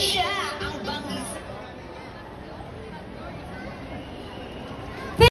shine.